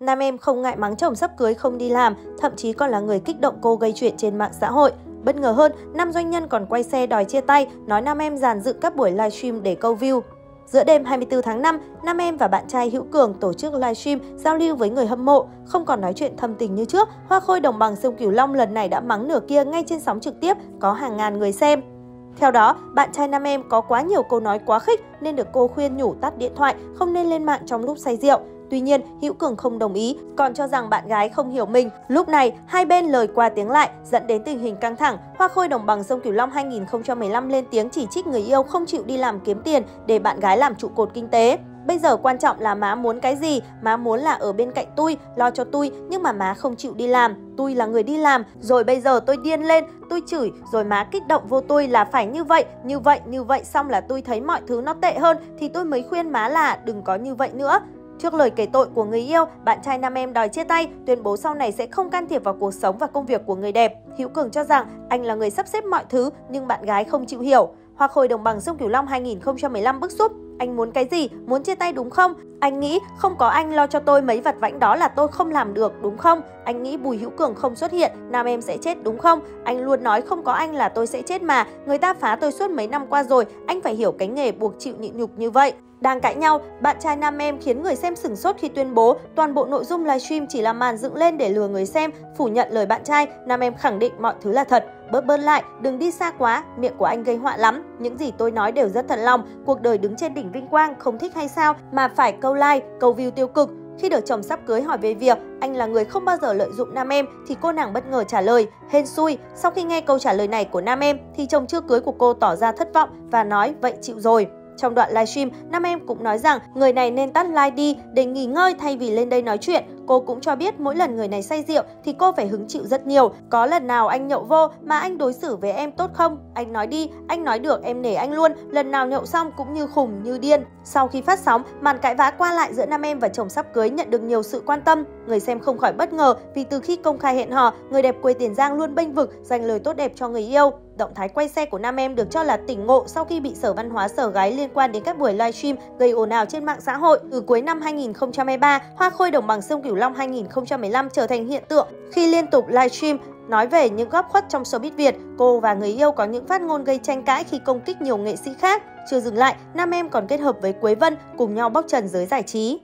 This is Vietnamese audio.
Nam em không ngại mắng chồng sắp cưới không đi làm, thậm chí còn là người kích động cô gây chuyện trên mạng xã hội. Bất ngờ hơn, nam doanh nhân còn quay xe đòi chia tay, nói nam em dàn dựng các buổi livestream để câu view. Giữa đêm 24 tháng 5, Nam Em và bạn trai Hữu Cường tổ chức livestream giao lưu với người hâm mộ. Không còn nói chuyện thâm tình như trước, Hoa Khôi đồng bằng sông Cửu Long lần này đã mắng nửa kia ngay trên sóng trực tiếp, có hàng ngàn người xem. Theo đó, bạn trai Nam Em có quá nhiều câu nói quá khích nên được cô khuyên nhủ tắt điện thoại, không nên lên mạng trong lúc say rượu. Tuy nhiên, Hữu Cường không đồng ý, còn cho rằng bạn gái không hiểu mình. Lúc này, hai bên lời qua tiếng lại, dẫn đến tình hình căng thẳng. Hoa Khôi đồng bằng sông Cửu Long 2015 lên tiếng chỉ trích người yêu không chịu đi làm kiếm tiền để bạn gái làm trụ cột kinh tế. Bây giờ quan trọng là má muốn cái gì, má muốn là ở bên cạnh tôi, lo cho tôi, nhưng mà má không chịu đi làm. Tôi là người đi làm, rồi bây giờ tôi điên lên, tôi chửi, rồi má kích động vô tôi là phải như vậy, như vậy, như vậy, xong là tôi thấy mọi thứ nó tệ hơn, thì tôi mới khuyên má là đừng có như vậy nữa. Trước lời kể tội của người yêu, bạn trai nam em đòi chia tay, tuyên bố sau này sẽ không can thiệp vào cuộc sống và công việc của người đẹp. Hữu Cường cho rằng anh là người sắp xếp mọi thứ nhưng bạn gái không chịu hiểu. Hoa Khôi đồng bằng sông Cửu Long 2015 bức xúc, anh muốn cái gì? Muốn chia tay đúng không? Anh nghĩ không có anh lo cho tôi mấy vặt vãnh đó là tôi không làm được đúng không? Anh nghĩ Bùi Hữu Cường không xuất hiện, nam em sẽ chết đúng không? Anh luôn nói không có anh là tôi sẽ chết mà. Người ta phá tôi suốt mấy năm qua rồi, anh phải hiểu cái nghề buộc chịu nhịn nhục như vậy. Đang cãi nhau, bạn trai nam em khiến người xem sửng sốt khi tuyên bố toàn bộ nội dung livestream chỉ là màn dựng lên để lừa người xem, phủ nhận lời bạn trai, nam em khẳng định mọi thứ là thật. Bớt bớt lại, đừng đi xa quá, miệng của anh gây họa lắm. Những gì tôi nói đều rất thật lòng, cuộc đời đứng trên đỉnh vinh quang, không thích hay sao mà phải câu like, câu view tiêu cực. Khi được chồng sắp cưới hỏi về việc anh là người không bao giờ lợi dụng nam em thì cô nàng bất ngờ trả lời, hên xui. Sau khi nghe câu trả lời này của nam em thì chồng chưa cưới của cô tỏ ra thất vọng và nói vậy chịu rồi. Trong đoạn livestream, nam em cũng nói rằng người này nên tắt like đi để nghỉ ngơi thay vì lên đây nói chuyện. Cô cũng cho biết mỗi lần người này say rượu thì cô phải hứng chịu rất nhiều. Có lần nào anh nhậu vô mà anh đối xử với em tốt không? Anh nói đi, anh nói được em nể anh luôn. Lần nào nhậu xong cũng như khùng như điên. Sau khi phát sóng, màn cãi vã qua lại giữa nam em và chồng sắp cưới nhận được nhiều sự quan tâm. Người xem không khỏi bất ngờ vì từ khi công khai hẹn hò, người đẹp quê Tiền Giang luôn bênh vực dành lời tốt đẹp cho người yêu. Động thái quay xe của nam em được cho là tỉnh ngộ sau khi bị Sở Văn hóa Sở Gái liên quan đến các buổi livestream gây ồn ào trên mạng xã hội. Từ cuối năm 2023, Hoa Khôi đồng bằng sông Cửu Long 2015 trở thành hiện tượng khi liên tục livestream nói về những góc khuất trong showbiz Việt. Cô và người yêu có những phát ngôn gây tranh cãi khi công kích nhiều nghệ sĩ khác. Chưa dừng lại, nam em còn kết hợp với Quế Vân cùng nhau bóc trần giới giải trí.